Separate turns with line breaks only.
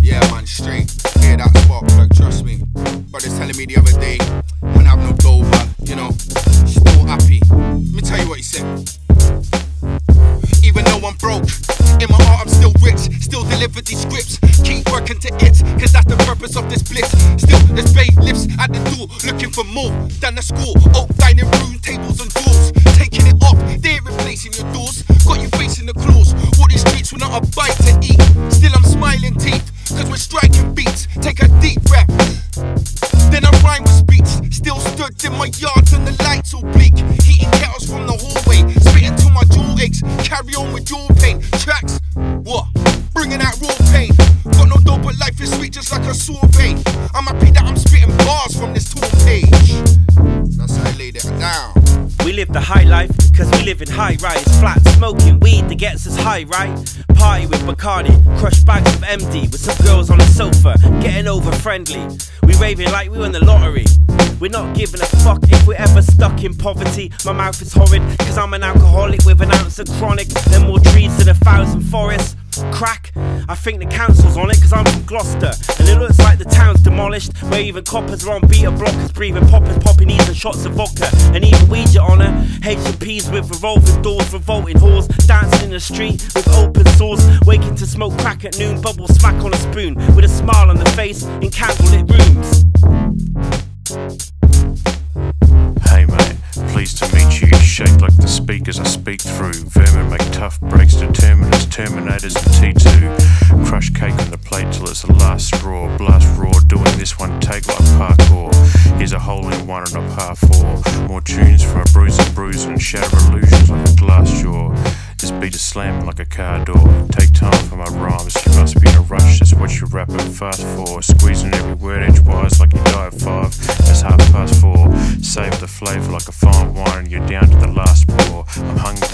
Yeah, man, straight. Hear that Sparkplug, trust me. Brother's telling me the other day, man, have no dough, but you know, still happy. Let me tell you what he said. Even though I'm broke, in my heart I'm still rich. Still deliver these scripts. Keep working to it, cause that's the purpose of this bliss. Still, there's bailiffs at the door looking for more than a school. Oak dining room, tables and doors. A bite to eat. Still, I'm smiling teeth, cause we're striking beats. Take a deep breath. Then I rhyme with speech. Still stood in my yard and the lights all bleak. Heating kettles from the hallway. Spitting till my jaw aches. Carry on with your pain. Tracks. What? Bringing out raw pain. Got no dope, but life is sweet just like a sorbet. I'm happy that I'm spitting bars from this tall page. That's how I laid it down.
We live the high life, cause we live in high rise. flats, smoking weed that gets us high, right? Party with Bacardi, crush bags of MD with some girls on the sofa, getting over friendly. We raving like we won the lottery. We're not giving a fuck if we're ever stuck in poverty. My mouth is horrid, cause I'm an alcoholic with an ounce of chronic. Then more trees than a thousand forests. Crack, I think the council's on it cause I'm from Gloucester. And it looks like the town's demolished. Where even coppers are on beta blockers, breathing poppers, even shots of vodka. And even weed, your honour. HMP's with revolving doors, revolting whores. Dancing in the street with open sores. Waking to smoke crack at noon, bubble smack on a spoon. With a smile on the face in candlelit rooms.
Hey mate, pleased to meet you. Shake like the speakers I speak through. Vermin make tough breaks, determiners, terminators, and T2. Crush cake on the plate till it's the last one a par four. More tunes for a bruise and bruise and shatter illusions like a glass jaw. This beat is slamming like a car door. Take time for my rhymes, you must be in a rush. That's what you're rapping fast for. Squeezing every word edgewise like you die at five. It's half past four. Save the flavour like a fine wine you're down to the last pour. I'm hungry